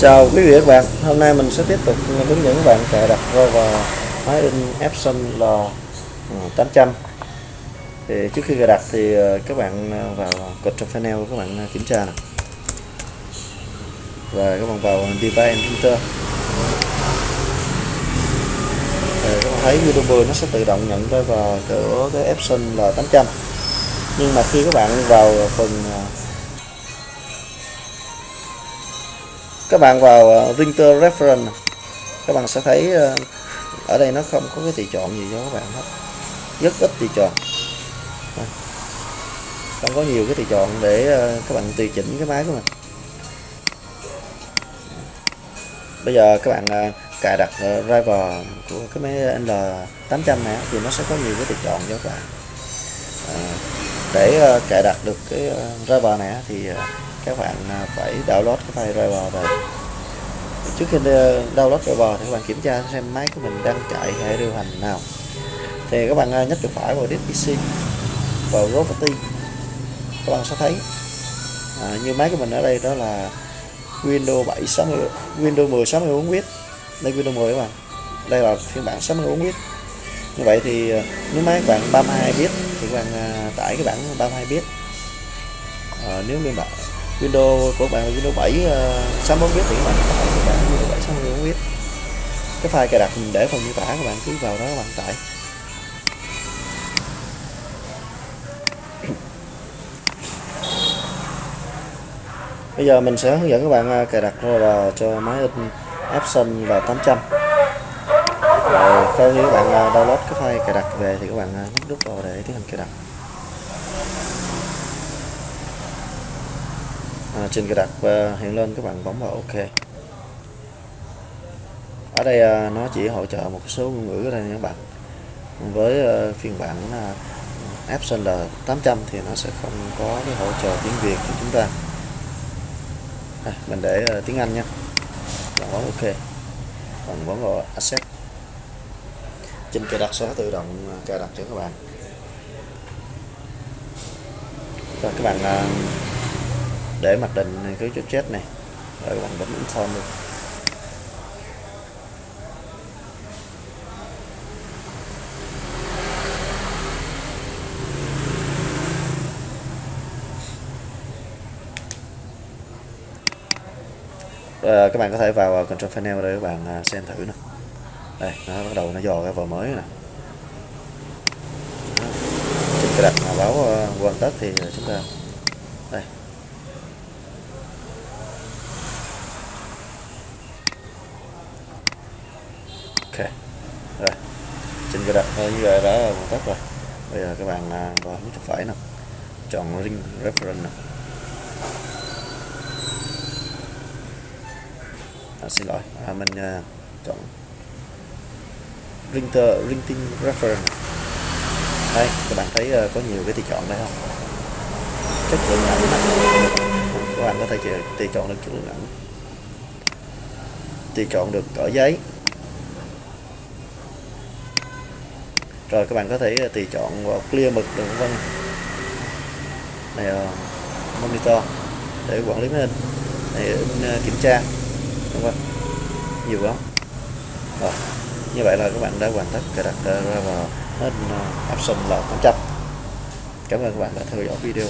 Chào quý vị và các bạn, hôm nay mình sẽ tiếp tục hướng dẫn các bạn cài đặt vào máy in Epson L800 ừ, thì trước khi cài đặt thì ờ, các bạn ờ, vào control panel các bạn ờ, kiểm tra nè. Và các bạn vào device and thì các bạn thấy youtube nó sẽ tự động nhận ra vào cửa cái Epson L800 nhưng mà khi các bạn vào phần các bạn vào ờ, Winter reference các bạn sẽ thấy ờ, ở đây nó không có cái tùy chọn gì cho các bạn hết. Rất ít tùy chọn. Không có nhiều cái tùy chọn để ờ, các bạn tùy chỉnh cái máy của mình. Bây giờ các bạn cài đặt driver của cái máy L800 này thì nó sẽ có nhiều cái tùy chọn cho các bạn. Để cài đặt được cái driver này thì các bạn à, phải download cái file driver rồi. Trước khi à, download driver thì các bạn kiểm tra xem máy của mình đang chạy hệ điều hành nào. Thì các bạn à, nhấp chuột phải vào disk PC vào property. Các bạn sẽ thấy à, như máy của mình ở đây đó là Windows 7 60 Windows 10 64 bit đây Windows 10 các bạn. Đây là phiên bản 64 bit như vậy thì nếu máy các bạn 32 bit thì các bạn tải cái bản 32 bit. À, nếu như bạn Windows của bạn Windows 7 uh, 64 bit thì các bạn tải cái bản Windows 7 64 bit cái file cài đặt mình để phần miêu tả các bạn cứ vào đó các bạn tải. Bây giờ mình sẽ hướng dẫn các bạn ờ, cài đặt là cho máy in Epson và 800 rồi sau khi các bạn ờ, download cái file cài đặt về thì các bạn ờ, nhấn nút vào để tiến hành cài đặt. À, trên cài đặt và hiện lên các bạn bấm vào OK. Ở đây à, nó chỉ hỗ trợ một số ngôn ngữ ở đây nha các bạn. Với à, phiên bản là Epson L800 thì nó sẽ không có cái hỗ trợ tiếng Việt cho chúng ta. À, mình để uh, tiếng Anh nha. Bạn bấm OK. Bạn bấm vào Accept. Trên cài đặt sẽ tự động à, cài đặt cho các bạn. Và các bạn uh, để mặc định cứ chốt chết này. Rồi các bạn bấm inform luôn. À, các bạn có thể vào control panel để các bạn à, xem thử nè. Đây nó bắt đầu nó dò cái vở mới nè. Trên cái đặt báo ờ, hoàn tất thì ờ, chúng ta đây. Ok. Rồi. Trên cái đặt như vậy đã hoàn tất rồi. Bây giờ các bạn à, vào nút phải nè. Chọn ring reference nè. À, xin lỗi. À, mình uh, chọn ring printing reference đây các bạn thấy uh, có nhiều cái tùy chọn đây không? Chất lượng ảnh các bạn có thể tùy chọn được chất lượng ảnh. Tùy chọn được cỡ giấy. Rồi các bạn có thể ờ, tùy chọn vào clear mực đường vân này uh, monitor để quản lý máy in này in uh, kiểm tra. Đúng không nhiều lắm rồi như vậy là các bạn đã hoàn tất cài đặt ra vào hết uh, option là 800 cảm ơn các bạn đã theo dõi video